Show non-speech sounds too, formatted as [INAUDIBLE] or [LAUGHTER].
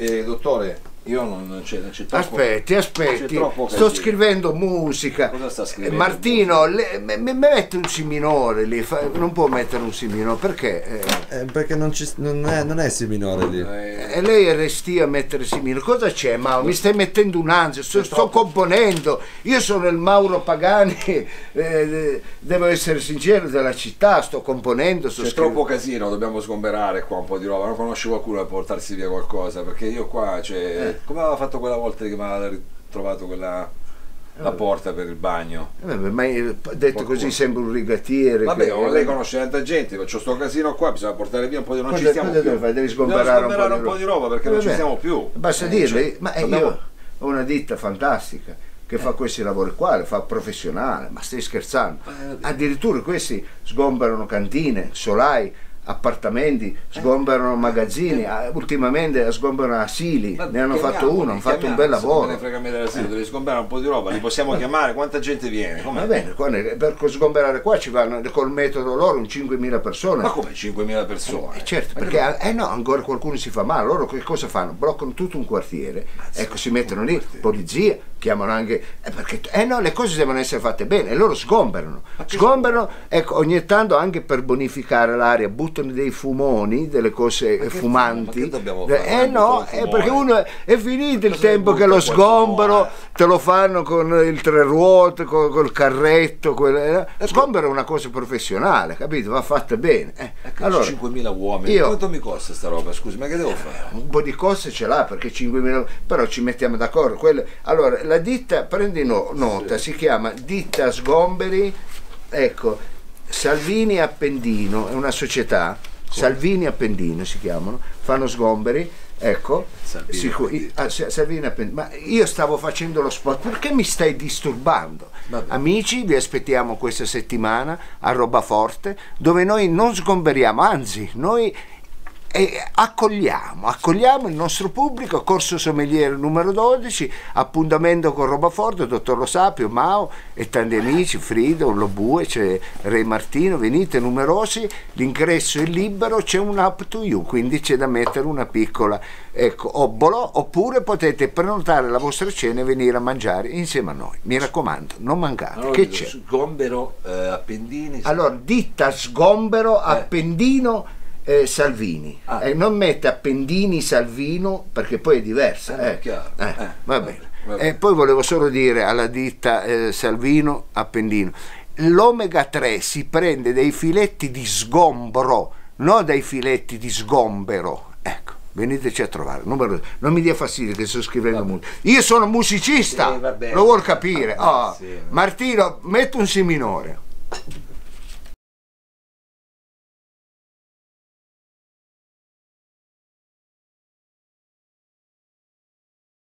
eh, dottore, io non c'è, c'è troppo, Aspetti, aspetti, sto scrivendo musica. Cosa sta scrivendo? Eh, Martino, le- me, me- mette un si minore lì, fa- non può mettere un si minore perché? Eh, Eh, perché non, ci, non, è, non è si minore lì. Eh, E lei è restia a mettere si minore. Cosa c'è, Mauro? Mi stai mettendo un'ansia, sto, sto componendo. Io sono il Mauro Pagani, [LAUGHS] eh, devo essere sincero, della città, sto componendo. Sto c'è scrivendo. troppo casino, dobbiamo sgomberare qua un po' di roba. Non conosci qualcuno per portarsi via qualcosa? Perché io qua, cioè, Eh. Come aveva fatto quella volta che mi aveva ritrovato quella la porta per il bagno? Eh, ma eh, detto Qualcuno. così sembra un rigatiere. Vabbè, che- lei conosce tanta gente, c'ho sto casino qua, bisogna portare via un po' di non Cosa- ci stiamo più. devi fare? Devi sgomberare un po' un po' di roba. roba perché non Eh, ci vabbè. siamo più. Basta Eh, dirle, cioè, ma eh, io ho una ditta fantastica che fa questi lavori qua, le fa professionale, ma stai scherzando? Eh, Addirittura questi sgomberano cantine, solai, appartamenti, sgomberano magazzini, ah, ultimamente sgomberano asili, Ma ne hanno fatto uno, hanno fatto un bel lavoro. Me ne frega me dell'asilo, devi sgomberare un po' di roba, li possiamo chiamare, quanta gente viene? Va bene, per sgomberare qua ci vanno col metodo loro un 5.000 persone. Ma come 5.000 persone? Eh, certo, Ma perché eh no, ancora qualcuno si fa male, loro che cosa fanno? Bloccano tutto un quartiere, ecco, si mettono lì, polizia, chiamano anche, eh, perché eh no, le cose devono essere fatte bene, e loro sgomberano, sgomberano, ecco, ogni tanto anche per bonificare l'aria, buttano dei fumoni, delle cose eh, che- fumanti, ma che Eh, fare? eh no, Buttare eh, perché uno è, è finito il tempo che lo sgombero, te lo fanno con il tre ruote, col, col carretto, quel- eh, sgombero è una cosa professionale, capito? Va fatta bene. eh. Ecco, Allora, 5.000 uomini, io- quanto mi costa sta roba? Scusi, ma che devo fare? un po' di cose ce l'ha perché 5.000 però ci mettiamo d'accordo Quelle- allora la ditta prendi no- nota si chiama ditta sgomberi ecco Salvini Appendino è una società Salvini Appendino si chiamano fanno sgomberi ecco Salvini sicu- Appendino. ah, Sa- Salvini Appendino ma io stavo facendo lo spot perché mi stai disturbando Vabbè. amici vi aspettiamo questa settimana a Robaforte dove noi non sgomberiamo anzi noi e accogliamo, accogliamo il nostro pubblico, corso sommeliere numero 12, appuntamento con Robaforte, dottor Lo Sapio, Mao e tanti amici, Frido, Lobue, c'è Re Martino, venite numerosi, l'ingresso è libero, c'è un up to you, quindi c'è da mettere una piccola ecco, obbolo, oppure potete prenotare la vostra cena e venire a mangiare insieme a noi. Mi raccomando, non mancate. Allora, che c'è? Sgombero, eh, Appendini. Allora, ditta Sgombero Appendino eh, Salvini. Ah. Eh, non mette Appendini Salvino perché poi è diversa. Eh, eh. chiaro. Eh, Eh, va va bene. bene. E poi volevo solo dire alla ditta Salvino Appendino. L'omega 3 si prende dei filetti di sgombro, non dai filetti di sgombero. Ecco, veniteci a trovare. Numero- non mi dia fastidio che sto scrivendo musica. Io sono musicista, Sì, lo vuol capire. Ah, Oh, sì. Martino, metto un si minore.